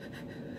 you